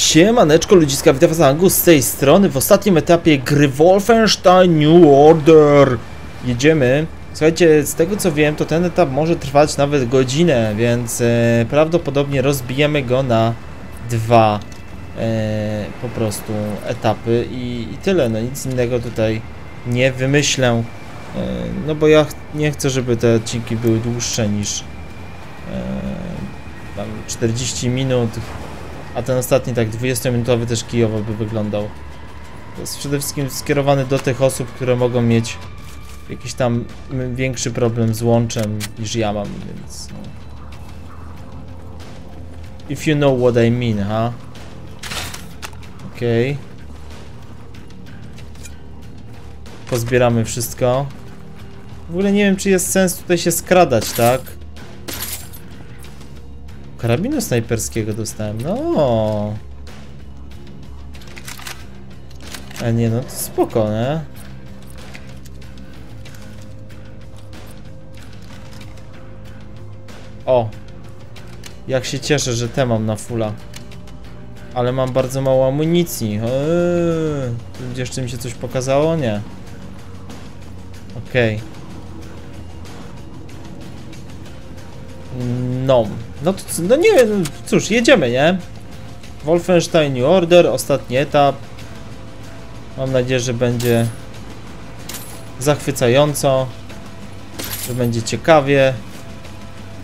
Siemaneczko ludziska, witam was Angus z tej strony w ostatnim etapie gry Wolfenstein New Order. Jedziemy. Słuchajcie, z tego co wiem, to ten etap może trwać nawet godzinę, więc e, prawdopodobnie rozbijemy go na dwa e, po prostu etapy i, i tyle, no nic innego tutaj nie wymyślę. E, no bo ja ch nie chcę, żeby te odcinki były dłuższe niż e, tam 40 minut, a ten ostatni tak 20-minutowy też kijowo by wyglądał. To jest przede wszystkim skierowany do tych osób, które mogą mieć jakiś tam większy problem z łączem niż ja mam, więc no. If you know what I mean, ha? Okej. Pozbieramy wszystko. W ogóle nie wiem, czy jest sens tutaj się skradać, tak? Karabinu snajperskiego dostałem, no. A nie, no to spoko, nie? O! Jak się cieszę, że te mam na fulla. Ale mam bardzo mało amunicji. Eee, jeszcze mi się coś pokazało? Nie. Okej. No. No to no nie wiem, cóż, jedziemy, nie? Wolfenstein New Order, ostatni etap. Mam nadzieję, że będzie zachwycająco, że będzie ciekawie,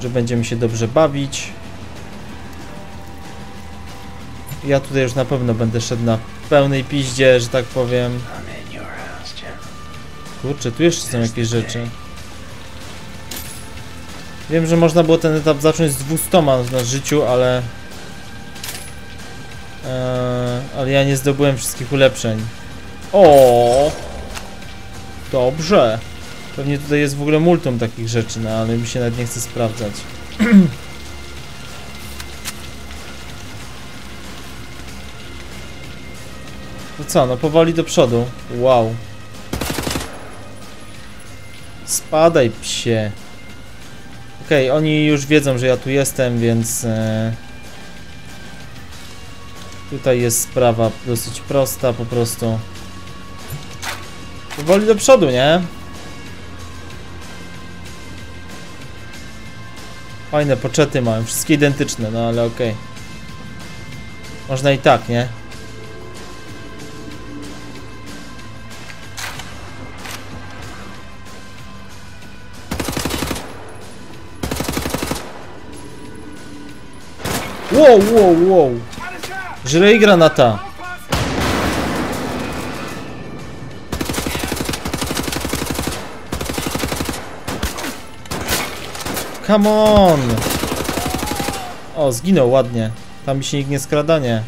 że będziemy się dobrze bawić. Ja tutaj już na pewno będę szedł na pełnej piździe, że tak powiem. Kurczę, tu jeszcze są jakieś rzeczy. Wiem, że można było ten etap zacząć z 200 na życiu, ale... Eee, ale ja nie zdobyłem wszystkich ulepszeń. O! Dobrze. Pewnie tutaj jest w ogóle multum takich rzeczy, no ale mi się nawet nie chce sprawdzać. No co, no powoli do przodu. Wow. Spadaj, psie. Okej, oni już wiedzą, że ja tu jestem, więc... E... Tutaj jest sprawa dosyć prosta, po prostu. Powoli do przodu, nie? Fajne poczety mają, wszystkie identyczne, no ale okej. Można i tak, nie? Wow, wow, wow. Żrej granata. Come on. O, zginął ładnie. Tam mi się nikt nie skrada, nie.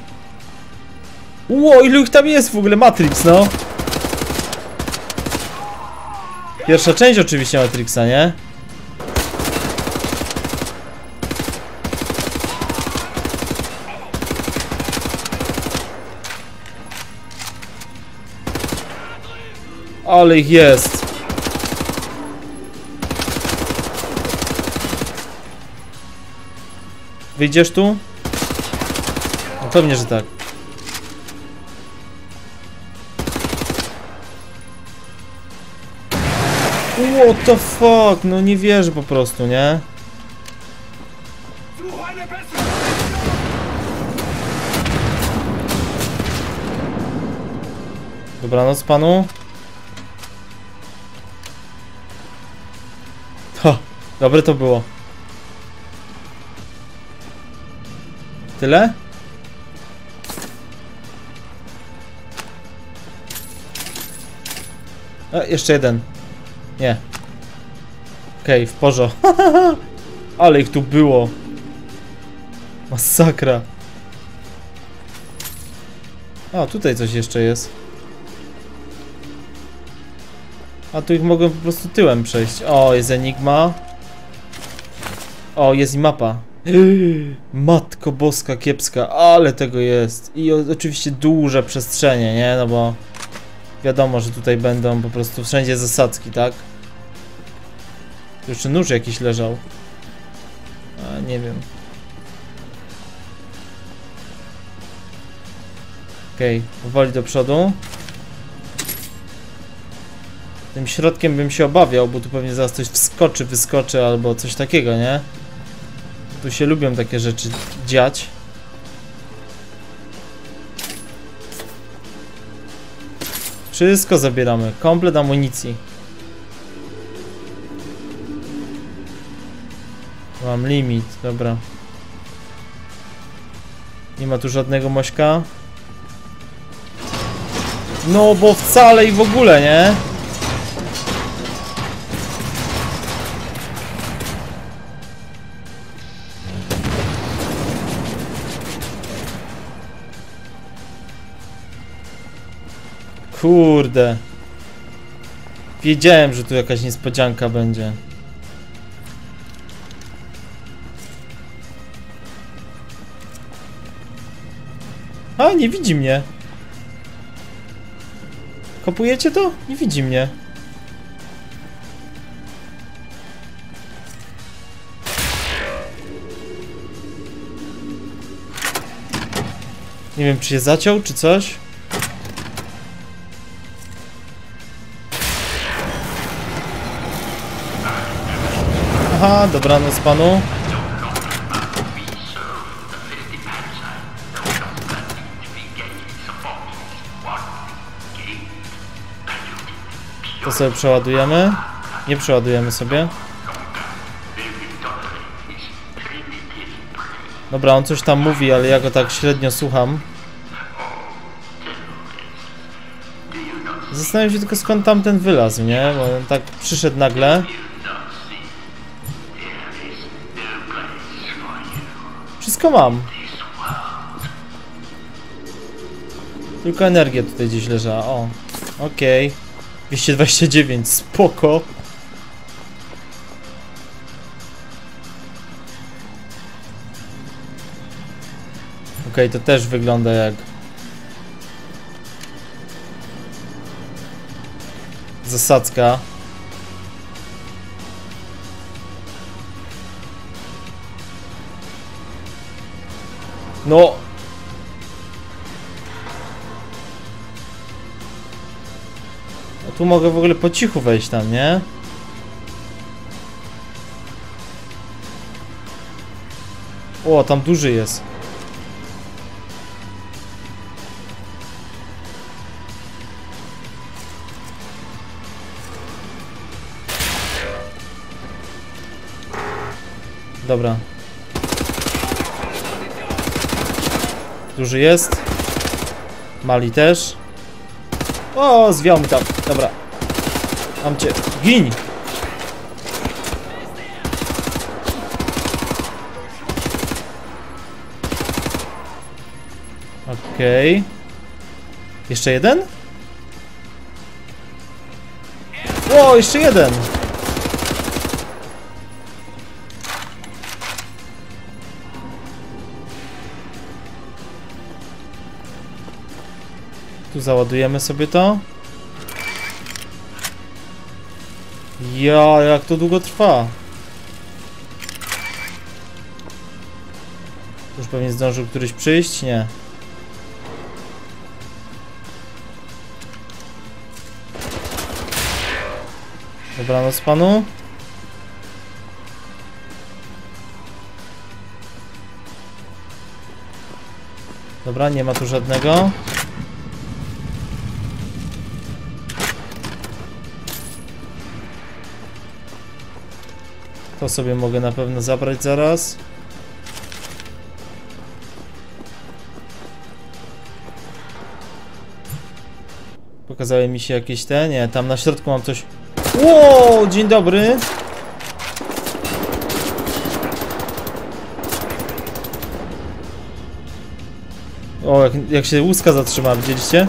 Ło, ilu ich tam jest w ogóle? Matrix, no. Pierwsza część oczywiście Matrixa, nie? Ale ich jest. Wyjdziesz tu? No pewnie, że tak. What the fuck? No nie wierzę po prostu, nie? Dobranoc panu. Dobre to było. Tyle? A, jeszcze jeden. Nie. Okej, w porządku. Ale ich tu było. Masakra. A, tutaj coś jeszcze jest. A tu ich mogłem po prostu tyłem przejść. O, jest Enigma. O, jest i mapa. Matko boska kiepska, ale tego jest. I o, oczywiście duże przestrzenie, nie? No bo wiadomo, że tutaj będą po prostu wszędzie zasadzki, tak? Jeszcze nóż jakiś leżał. A, nie wiem. Okej, powoli do przodu. Tym środkiem bym się obawiał, bo tu pewnie zaraz coś wskoczy, wyskoczy albo coś takiego, nie? Tu się lubią takie rzeczy dziać. Wszystko zabieramy. Komplet amunicji. Mam limit, dobra. Nie ma tu żadnego mośka. No bo wcale i w ogóle, nie? Kurde. Wiedziałem, że tu jakaś niespodzianka będzie. A, nie widzi mnie. Kopujecie to? Nie widzi mnie. Nie wiem, czy się zaciął, czy coś. Aha, dobranoc panu. To sobie przeładujemy. Nie przeładujemy sobie. Dobra, on coś tam mówi, ale ja go tak średnio słucham. Zastanawiam się tylko skąd tamten wylazł, nie? Bo on tak przyszedł nagle. Wszystko mam. Tylko energia tutaj gdzieś leżała. O, okej. 229, spoko. Okej, to też wygląda jak... Zasadzka. No! No tu mogę w ogóle po cichu wejść tam, nie? O, tam duży jest. Dobra. Duży jest. Mali też. O, zwiał mi tam. Dobra. Mam cię. Gin! Okej. Jeszcze jeden? O, jeszcze jeden! Tu załadujemy sobie to. Ja, jak to długo trwa? Już pewnie zdążył któryś przyjść? Nie. Dobranoc panu. Dobra, nie ma tu żadnego. To sobie mogę na pewno zabrać zaraz. Pokazały mi się jakieś te? Nie, tam na środku mam coś. Ło, dzień dobry. O, jak, jak się łuska zatrzymała, widzieliście?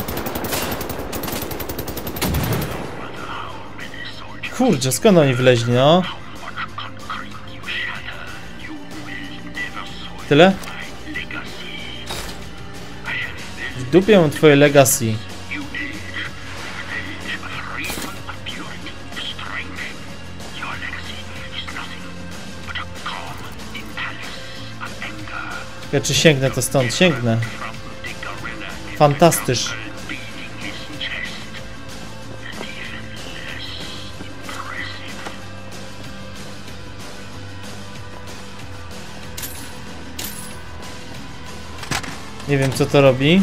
Kurczę, skąd oni wleźli, no? Tyle? W dupie mam twoje legacy. Ja czy sięgnę to stąd? Sięgnę. Fantastysz. Nie wiem co to robi.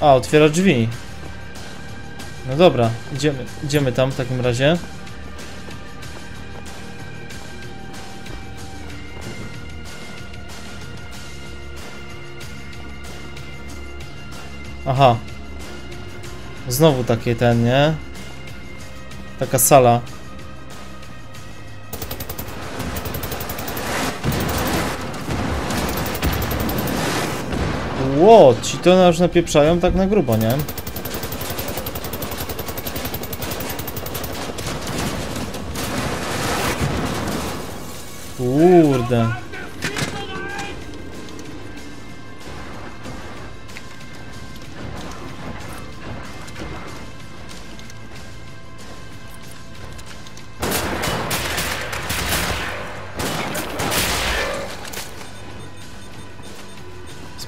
A, otwiera drzwi. No dobra, idziemy, idziemy tam w takim razie. Aha. Znowu takie ten, nie? Taka sala. Ło, ci to już napieprzają tak na grubo, nie? Kurde.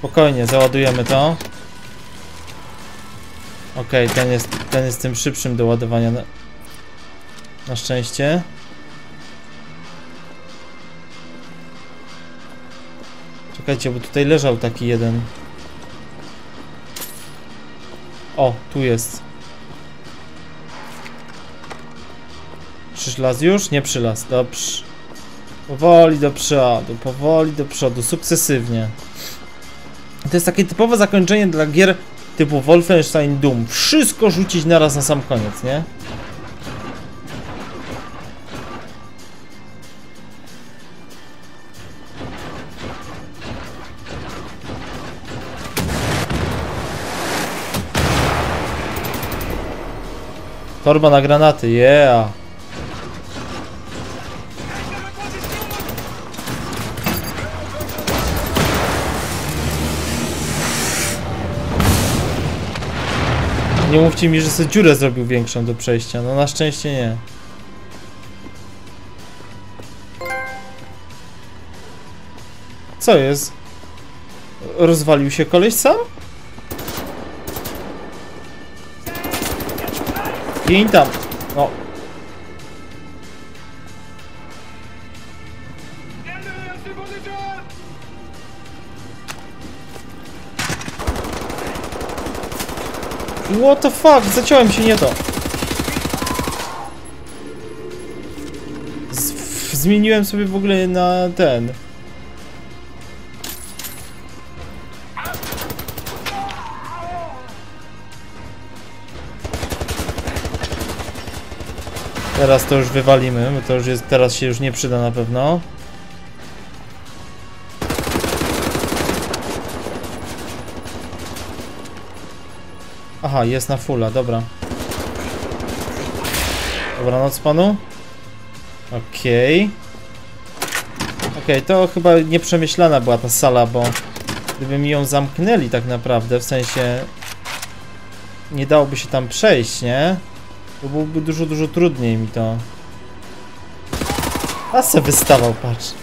Spokojnie, załadujemy to. Okej, ten jest ten jest tym szybszym do ładowania na, na szczęście. Czekajcie, bo tutaj leżał taki jeden. O, tu jest. Przyszlaz już? Nie przylaz, dobrze. Powoli do przodu, powoli do przodu, sukcesywnie. To jest takie typowe zakończenie dla gier typu Wolfenstein Doom. Wszystko rzucić naraz na sam koniec, nie? Torba na granaty, yeah! Nie mówcie mi, że sobie dziurę zrobił większą do przejścia. No na szczęście nie. Co jest? Rozwalił się koleś sam? Gin tam. No. What the fuck? Zaciąłem się nie to. Z zmieniłem sobie w ogóle na ten. Teraz to już wywalimy, bo to już jest, teraz się już nie przyda na pewno. Aha, jest na fulla, dobra. Dobranoc panu. Okej. Okej, to chyba nieprzemyślana była ta sala, bo gdyby mi ją zamknęli tak naprawdę, w sensie nie dałoby się tam przejść, nie? To byłoby dużo, dużo trudniej mi to. A se wystawał, patrz.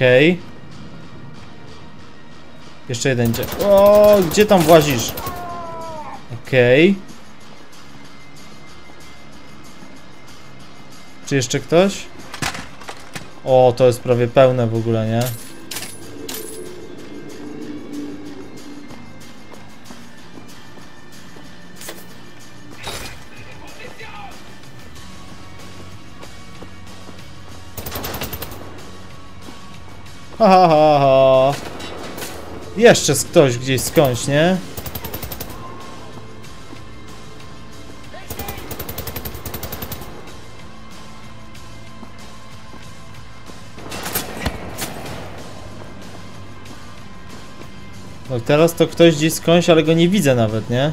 Okej. Jeszcze jeden dzie... O, gdzie tam włazisz? Okej. Czy jeszcze ktoś? O, to jest prawie pełne w ogóle, nie? Ha, ha. Jeszcze ktoś gdzieś skądś, nie? No teraz to ktoś gdzieś skądś, ale go nie widzę nawet, nie?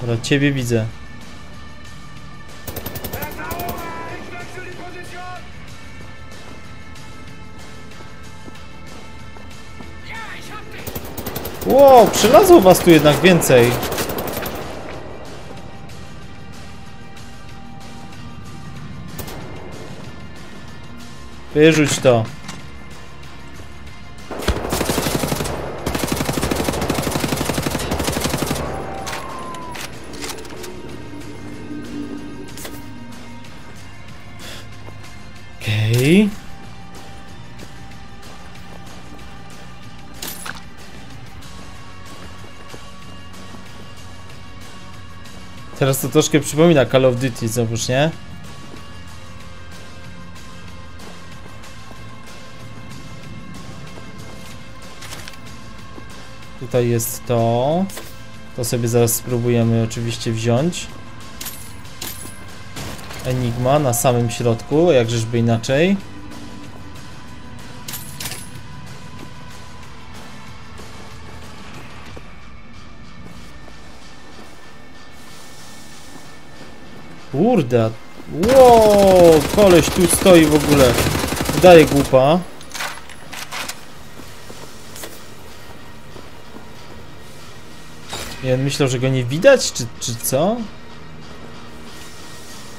Dobra, ciebie widzę. Wow, przylazło was tu jednak więcej. Wyrzuć to. Teraz to troszkę przypomina Call of Duty, znowuż, nie? Tutaj jest to. To sobie zaraz spróbujemy oczywiście wziąć. Enigma na samym środku, jakżeżby inaczej. Kurde. Wow, koleś tu stoi w ogóle. Daje głupa. Wiem, myślał, że go nie widać, czy, czy co?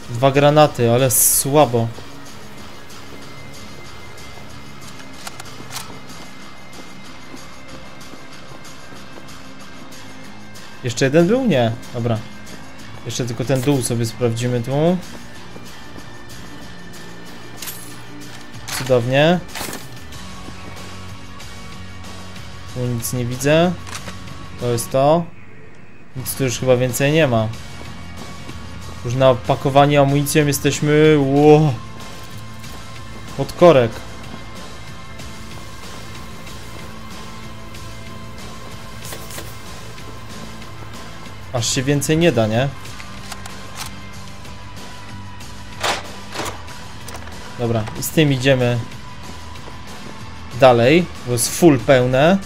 Dwa granaty, ale słabo. Jeszcze jeden był? Nie. Dobra. Jeszcze tylko ten dół sobie sprawdzimy tu. Cudownie. Tu nic nie widzę. To jest to. Nic tu już chyba więcej nie ma. Już na pakowanie amunicją jesteśmy... Ło. Pod korek. Aż się więcej nie da, nie? Dobra, i z tym idziemy dalej, bo jest full pełne.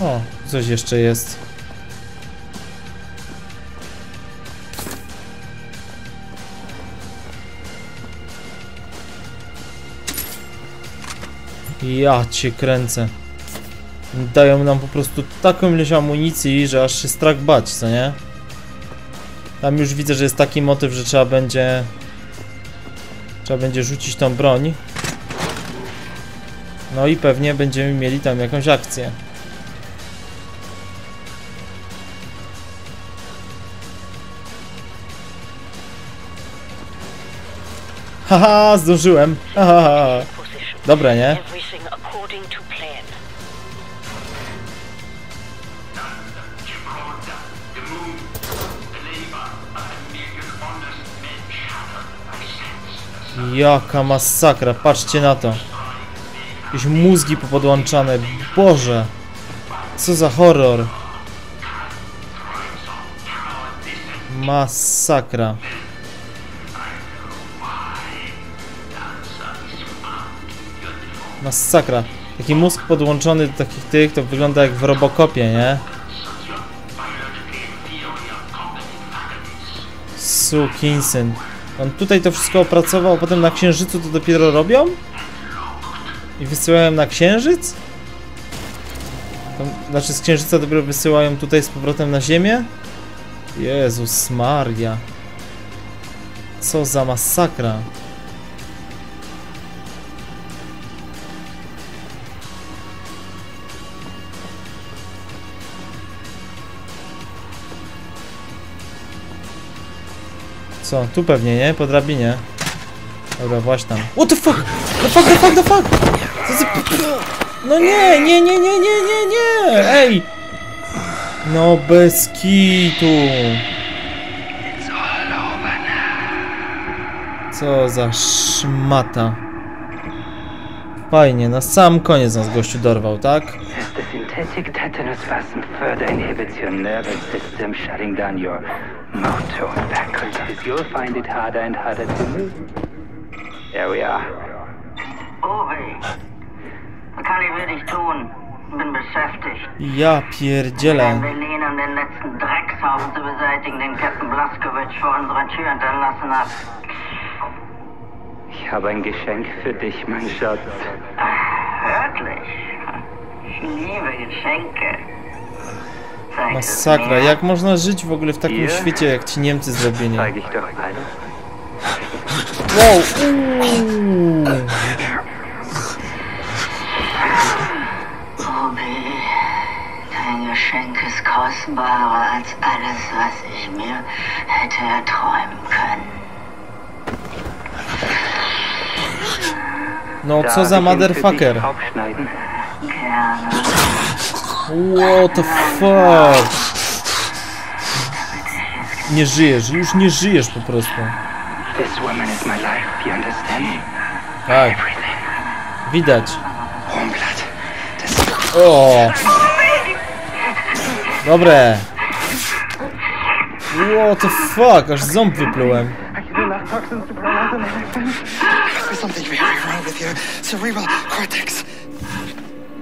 O, coś jeszcze jest. Ja cię kręcę. Dają nam po prostu taką ilość amunicji, że aż się strach bać, co nie? Tam już widzę, że jest taki motyw, że trzeba będzie... Trzeba będzie rzucić tą broń. No i pewnie będziemy mieli tam jakąś akcję. Haha, zdążyłem. Haha. Dobre, nie? Jaka masakra, patrzcie na to. Jakieś mózgi popodłączane. Boże. Co za horror. Masakra. Masakra. Taki mózg podłączony do takich tych, to wygląda jak w Robocopie, nie? Sukinsyn. On tutaj to wszystko opracował, a potem na Księżycu to dopiero robią? I wysyłają na Księżyc? Znaczy z Księżyca dopiero wysyłają tutaj z powrotem na Ziemię? Jezus Maria. Co za masakra. Co? Tu pewnie, nie? Po drabinie. Dobra, właśnie tam. What the fuck? The fuck, the fuck, the fuck! Co ty... No nie, nie, nie, nie, nie, nie, nie! Ej! No bez kitu. Co za szmata. Fajnie, na sam koniec nas gościu dorwał, tak? The synthetic tetanus spasm further inhibits your nervous system, shutting down your motor faculties. You'll find it harder and harder to move. There we are. Oh weh. Was kann ich für dich tun? Bin beschäftigt. Ja pierdzielę. In Berlin, um den letzten Dreckshaufen zu beseitigen, den Captain Blaskowitsch vor unserer Tür hinterlassen hat. Ich habe ein Geschenk für dich, mein Schatz. Wirklich? Ich liebe Geschenke. Masakra, jak można żyć w ogóle w takim świecie, jak ci Niemcy zrobili? Wow, uuu. Geschenk ist kostbarer als alles, was ich mir hätte erträumen können. No co za dich motherfucker? Gerne. What the fuck? Nie żyjesz, już nie żyjesz po prostu. Tak, widać. O! Dobre. What the fuck, aż ząb wyplułem.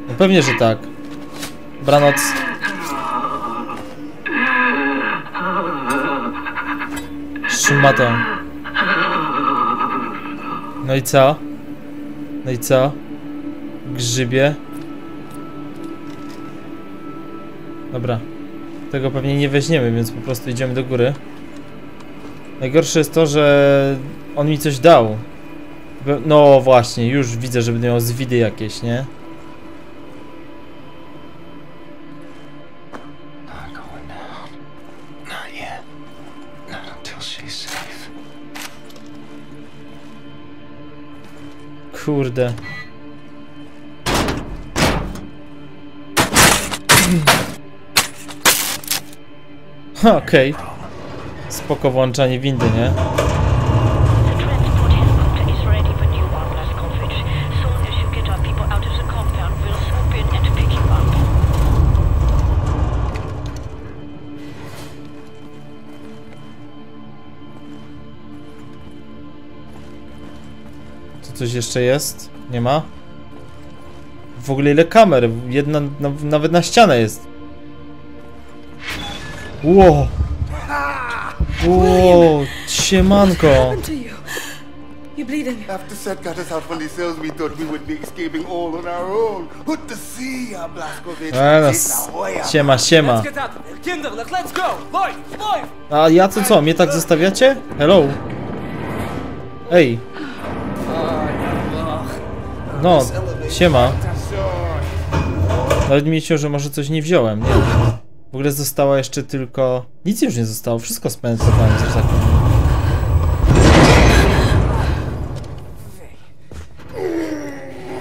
No pewnie, że tak. Dobranoc. Szmato. No i co? No i co? Grzybie. Dobra. Tego pewnie nie weźmiemy, więc po prostu idziemy do góry. Najgorsze jest to, że on mi coś dał. No właśnie, już widzę, że będę miał zwidy jakieś, nie? Kurde. Okej. Spoko włączanie windy, nie? Coś jeszcze jest? Nie ma? W ogóle ile kamer? Jedna na, nawet na ścianę jest. Ło! Ło! Siemanko! to you? You bleeding? After Seth got us out from the cells, we thought we would be escaping all on our own. Put to sea, Blazkowicz. E, no, siema! A ja to co? Mnie tak zostawiacie? Hello? Ej. No, siema. Nawet mi się, że może coś nie wziąłem, nie W ogóle została jeszcze tylko... Nic już nie zostało, wszystko spenetrowałem z tak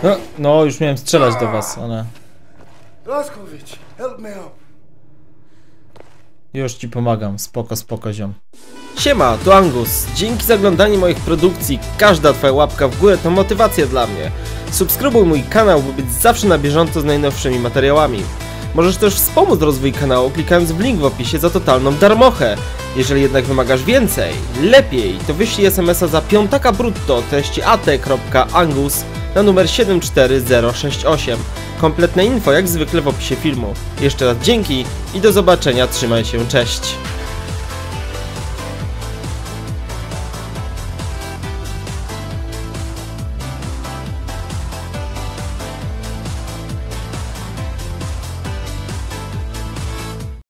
No, no, już miałem strzelać do was, ale... Help me up. Już ci pomagam, spoko, spoko ziom. Siema, to Angus. Dzięki za oglądanie moich produkcji. Każda twoja łapka w górę to motywacja dla mnie. Subskrybuj mój kanał, by być zawsze na bieżąco z najnowszymi materiałami. Możesz też wspomóc rozwój kanału klikając w link w opisie za totalną darmochę. Jeżeli jednak wymagasz więcej, lepiej, to wyślij SMS-a za piątaka brutto treści at.angus na numer 74068. Kompletne info jak zwykle w opisie filmu. Jeszcze raz dzięki i do zobaczenia, trzymaj się, cześć.